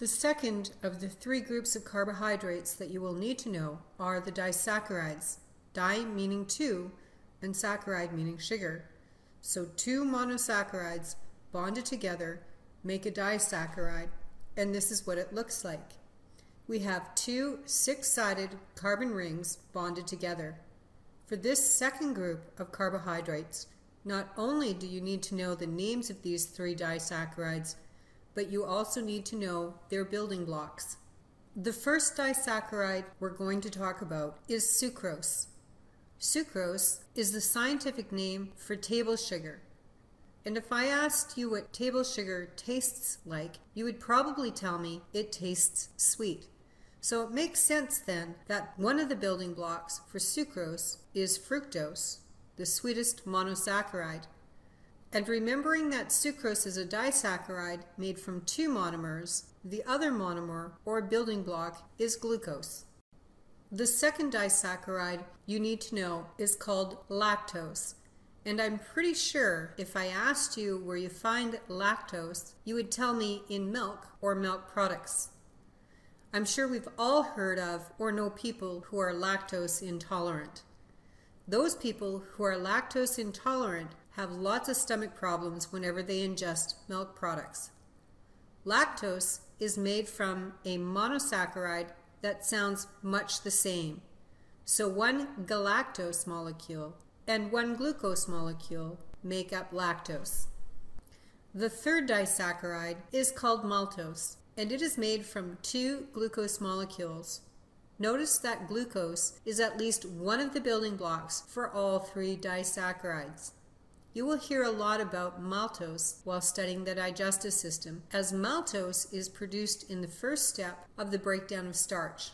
The second of the three groups of carbohydrates that you will need to know are the disaccharides, di meaning two and saccharide meaning sugar. So two monosaccharides bonded together make a disaccharide and this is what it looks like. We have two six-sided carbon rings bonded together. For this second group of carbohydrates, not only do you need to know the names of these three disaccharides, but you also need to know their building blocks. The first disaccharide we're going to talk about is sucrose. Sucrose is the scientific name for table sugar. And if I asked you what table sugar tastes like, you would probably tell me it tastes sweet. So it makes sense then that one of the building blocks for sucrose is fructose, the sweetest monosaccharide. And remembering that sucrose is a disaccharide made from two monomers, the other monomer or building block is glucose. The second disaccharide you need to know is called lactose and I'm pretty sure if I asked you where you find lactose, you would tell me in milk or milk products. I'm sure we've all heard of or know people who are lactose intolerant. Those people who are lactose intolerant have lots of stomach problems whenever they ingest milk products. Lactose is made from a monosaccharide that sounds much the same. So one galactose molecule and one glucose molecule make up lactose. The third disaccharide is called maltose, and it is made from two glucose molecules. Notice that glucose is at least one of the building blocks for all three disaccharides. You will hear a lot about maltose while studying the digestive system, as maltose is produced in the first step of the breakdown of starch.